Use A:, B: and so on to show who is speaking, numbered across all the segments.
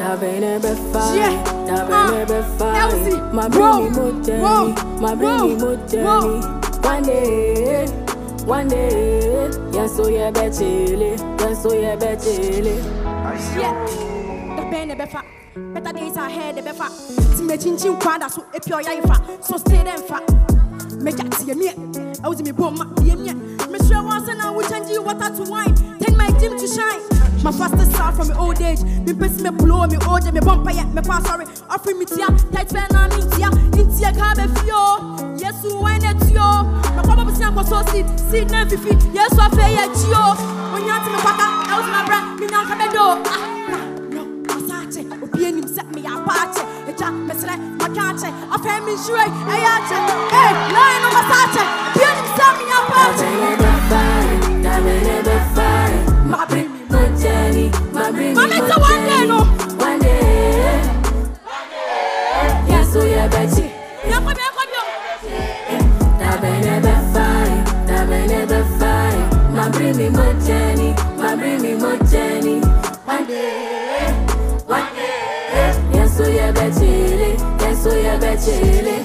A: da bene be fine,
B: Yeah.
A: da
B: Ah,
A: bene be fine. My more journey,
B: Whoa.
A: my more journey.
B: Whoa.
A: One day, one day, yes, so yeah, be chilly, yes, so yeah, be chilly.
B: Yeah. The pain the befa. Better days ahead the befa. Ti me chin chin kwada so epi oya ifa. So stay there fa. Me ja ti me. I was me bom ma ye me. Me sure once and I will change you water to wine. Take my gym to shine. My fastest star from my old age. Me pesi me blow me old me bumper yet me pass sorry. Offering me tia. Tight me tia. Intia ka be fio. Yes who wine it yo. My papa be saying so seed. Seed na fifi. Yes I fair ya chio. When you me paka. I was my bra. Me ka be do. No obi anim sɛ meyɛ apaakyɛ agya mesrɛ makakyɛ afei menhyire ɛyɛ akyɛ
A: bring me more journey, my bring me more journey. One day, one day, yes, so yeah, be chilly, yes, so yeah, be chilly.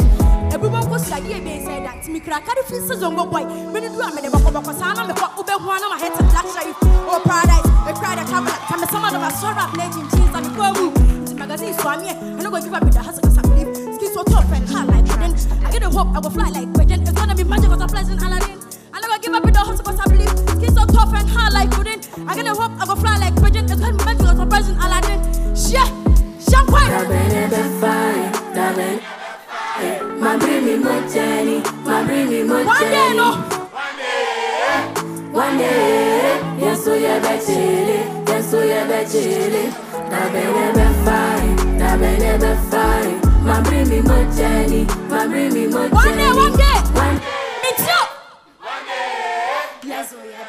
B: ebubɔ nkɔ siadeɛ bi sɛ da nti mekura kare fi season bɔ bɔe mene du a mede bɔkɔbɔkɔ saa na mekɔ wobɛhu a na mahete luxury o oh, paradise mekura de camera ka me sama de masɔre up na gyim jeans a mekɔ mu nti magazine so ameɛ ɛne go give up with the hustle cause I believe. So tough and hard like Aladdin I get a hope I will fly like Pigeon it's gonna be magic cause I'm pleasant Aladdin tough and hard like pudding I get a hope I will fly like Pigeon it's gonna be magic cause I'm pleasant Aladdin Champagne
A: bene be fine, da bene be fine. My me more journey, my bring me more
B: one day no
A: One day, yes, so be chilly, yes, so be chilly. Da bene be fine, da bene be fine. My me more journey, my bring me more
B: One day,
A: journey.
B: one day.
A: One
B: Mix up. Yes, oh yeah.